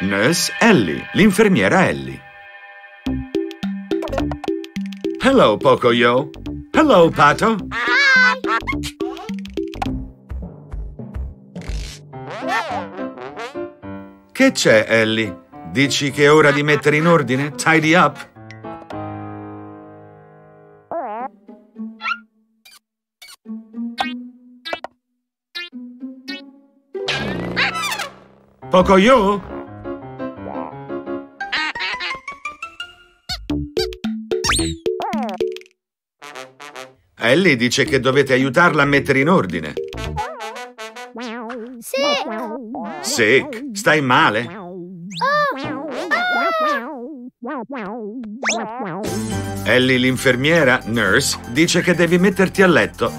Nurse Ellie, l'infermiera Ellie. Hello, Pocoyo. Hello, Pato. Che c'è, Ellie? Dici che è ora di mettere in ordine? Tidy up? Pocoyo? Ellie dice che dovete aiutarla a mettere in ordine. Sick. Sick? Stai male? Ellie, l'infermiera, nurse, dice che devi metterti a letto.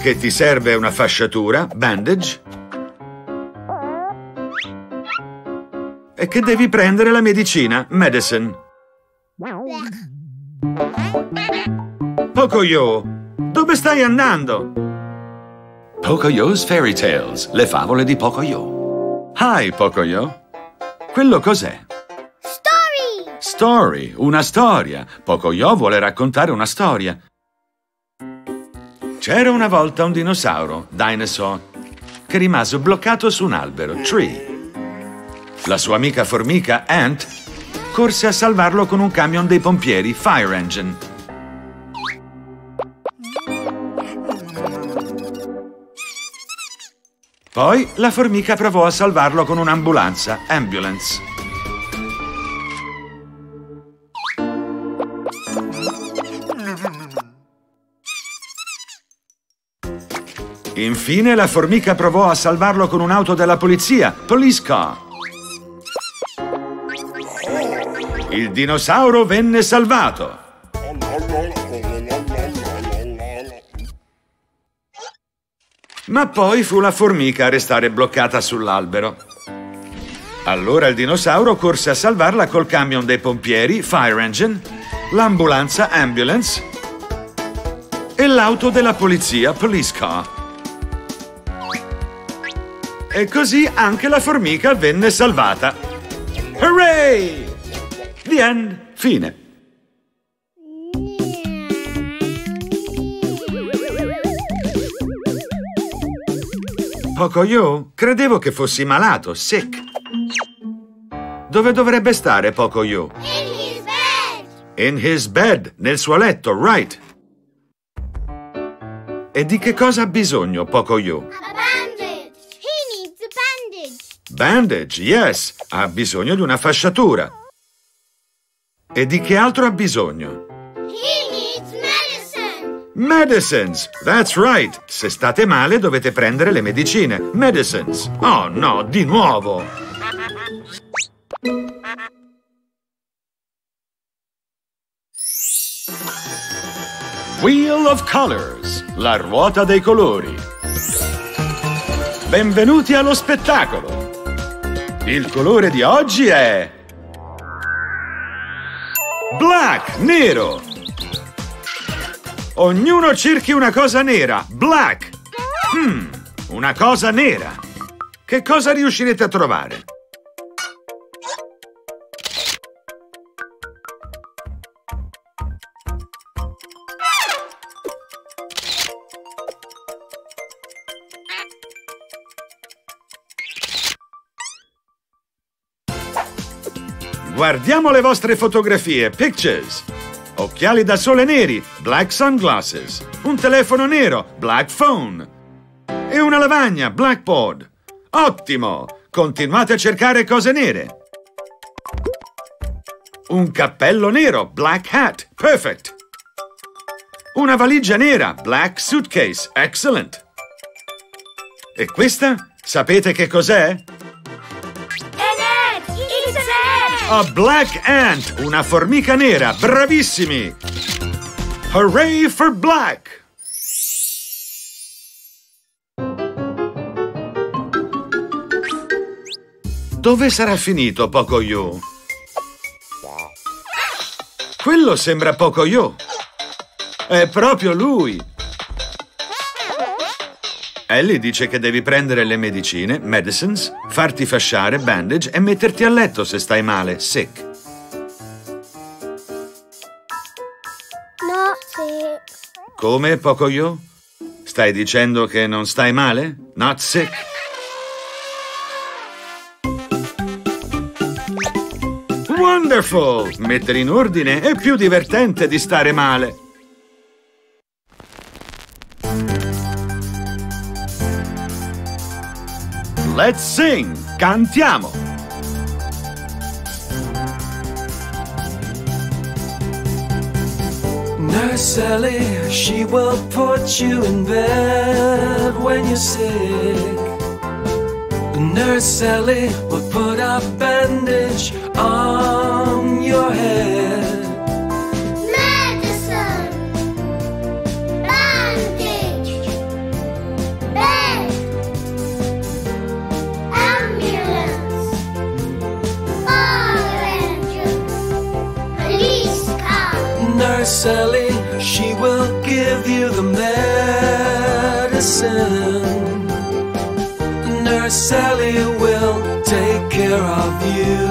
Che ti serve una fasciatura, bandage, che devi prendere la medicina, medicine. Pocoyo, dove stai andando? Pocoyo's Fairy Tales, le favole di Pocoyo. Hi, Pocoyo. Quello cos'è? Story. Story, una storia. Pocoyo vuole raccontare una storia. C'era una volta un dinosauro, Dinosaur, che rimase bloccato su un albero, Tree. La sua amica formica, Ant, corse a salvarlo con un camion dei pompieri, Fire Engine. Poi la formica provò a salvarlo con un'ambulanza, Ambulance. Infine la formica provò a salvarlo con un'auto della polizia, Police Car. Il dinosauro venne salvato. Ma poi fu la formica a restare bloccata sull'albero. Allora il dinosauro corse a salvarla col camion dei pompieri, Fire Engine, l'ambulanza, Ambulance, e l'auto della polizia, Police Car. E così anche la formica venne salvata. Hooray! The end. Fine. Pocoyo, credevo che fossi malato, sick. Dove dovrebbe stare Pocoyo? In his bed. In his bed, nel suo letto, right. E di che cosa ha bisogno Pocoyo? A bandage. He needs a bandage. Bandage, yes, ha bisogno di una fasciatura. E di che altro ha bisogno? He needs medicine. Medicines, that's right. Se state male dovete prendere le medicine. Medicines. Oh no, di nuovo. Wheel of Colors, la ruota dei colori. Benvenuti allo spettacolo. Il colore di oggi è Black, nero. Ognuno cerchi una cosa nera. Black. Hmm, una cosa nera. Che cosa riuscirete a trovare? Guardiamo le vostre fotografie, pictures. Occhiali da sole neri, black sunglasses. Un telefono nero, black phone. E una lavagna, blackboard. Ottimo! Continuate a cercare cose nere. Un cappello nero, black hat, perfect. Una valigia nera, black suitcase, excellent. E questa? Sapete che cos'è? A black ant, una formica nera, bravissimi! Hooray for black! Dove sarà finito Pocoyo? Quello sembra Pocoyo. È proprio lui. Ellie dice che devi prendere le medicine, medicines, farti fasciare, bandage e metterti a letto se stai male, sick. Not sick. Come, Pocoyo? Stai dicendo che non stai male? Not sick? Wonderful! Mettere in ordine è più divertente di stare male. Let's sing! Cantiamo! Nurse Ellie, she will put you in bed when you're sick. Nurse Ellie will put a bandage on your head. Ellie, she will give you the medicine. Nurse Sally will take care of you.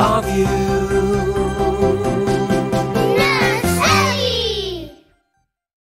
Of you.